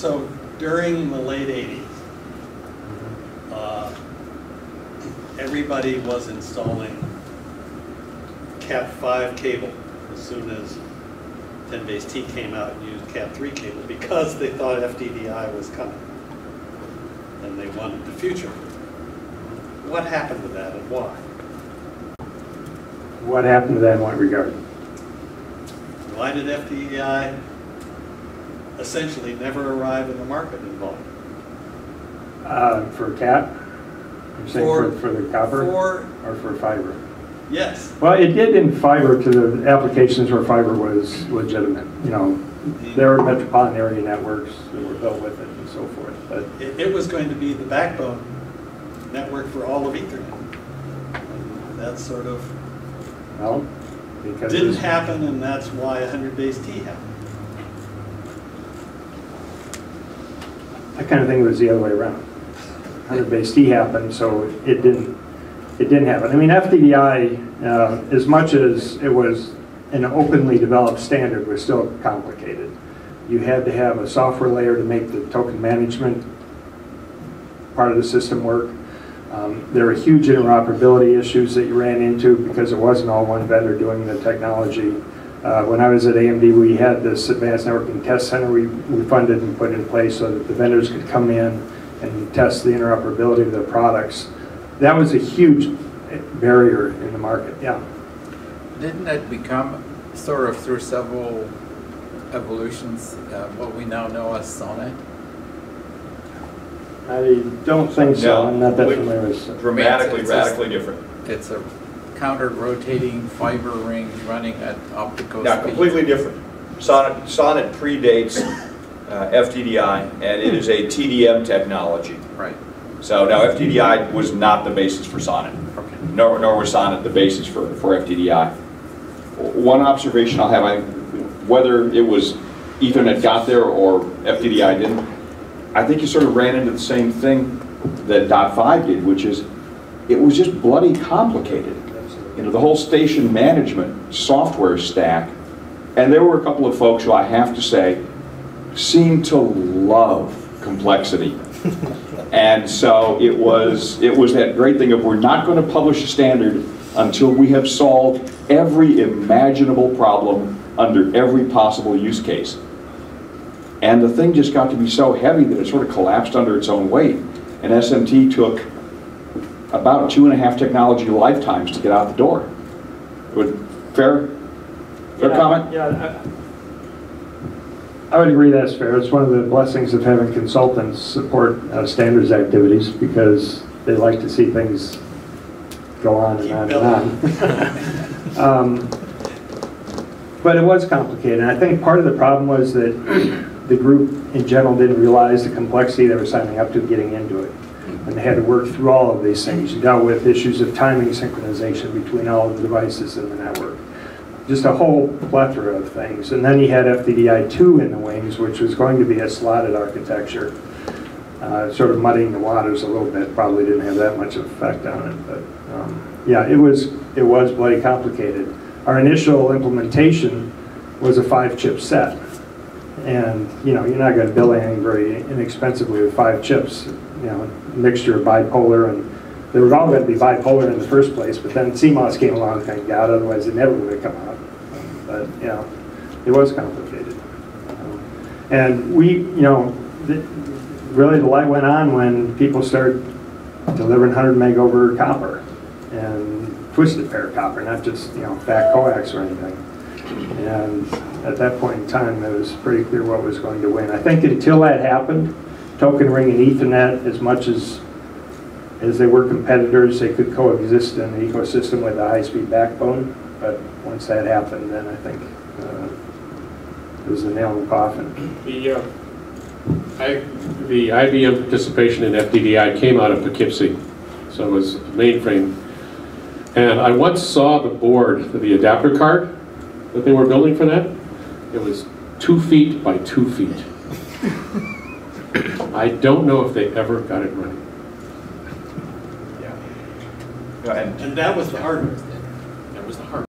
So during the late 80s, uh, everybody was installing Cat 5 cable as soon as 10 base T came out and used Cat 3 cable because they thought FDDI was coming. And they wanted the future. What happened to that and why? What happened to that in what regard? Why did FDDI essentially never arrive in the market in volume? Uh, For cap? You're saying for, For- for the copper? For, Or for fiber? yes, Well, it did in fiber to the applications where fiber was legitimate. You know, there were metropolitan area networks that were built with it and so forth, but it, it was going to be the backbone network for all of Ethernet. And That sort of well, because. didn't happen, and that's why 100 base T happened. I kind of think it was the other way around. 100 base T happened, so it didn't, it didn't happen. I mean, FDDI, uh, as much as it was an openly developed standard, was still complicated. You had to have a software layer to make the token management part of the system work. Um, There were huge interoperability issues that you ran into because it wasn't all one vendor doing the technology. Uh, When I was at AMD, we had this advanced networking test center we we funded and put in place so that the vendors could come in and test the interoperability of their products. That was a huge barrier in the market, yeah. Didn't that become sort of through several evolutions, uh, what we now know as SONET? I don't think so, No. I'm not that familiar with. Dramatically, It's- it's- radically different. It's a countered rotating fiber rings running at optical Now, speed. completely different. SONET, SONET predates uh, FDDI, and it is a TDM technology. Right, So now FDDI was not the basis for SONET, okay. nor, nor was SONET the basis for, for FDDI. One observation I'll have, I, whether it was Ethernet got there or FDDI didn't, I think you sort of ran into the same thing that dot five did, which is, it was just bloody complicated. You know, the whole station management software stack, and there were a couple of folks who I have to say, seemed to love complexity. And so it was, it was that great thing of we're not going to publish a standard until we have solved every imaginable problem under every possible use case. And the thing just got to be so heavy that it sort of collapsed under its own weight. And SMT took about two and a half technology lifetimes to get out the door. Would, fair, fair Yeah, comment? Yeah, I I would agree that's fair. It's one of the blessings of having consultants support uh, standards activities because they like to see things go on and Keep on and on. Um, But it was complicated, and I think part of the problem was that the group in general didn't realize the complexity they were signing up to getting into it. And they had to work through all of these things. You dealt with issues of timing synchronization between all of the devices in the network. Just a whole plethora of things. And then you had FDDI2 in the wings, which was going to be a slotted architecture, uh, sort of muddying the waters a little bit. Probably didn't have that much effect on it, but um, yeah, it was, it was bloody complicated. Our initial implementation was a five-chip set. And, you know, you're not going to build anything very inexpensively with five chips, you know, mixture of bipolar and, they were all going to be bipolar in the first place, but then CMOS came along, thank God, otherwise it never would have come out. But, you know, it was complicated. And we, you know, th- really the light went on when people started delivering 100 meg over copper and twisted pair copper, not just, you know, fat coax or anything. And at that point in time, it was pretty clear what was going to win. I think until that happened, Token Ring and Ethernet, as much as, as they were competitors, they could coexist in an ecosystem with a high-speed backbone. But once that happened, then I think uh, it was the nail in the coffin. The, uh, I- the IBM participation in FDDI came out of Poughkeepsie, so it was mainframe. And I once saw the board, the adapter card that they were building for that. It was two feet by two feet. I don't know if they ever got it running. Yeah, And And that was the hardware. That was the hard.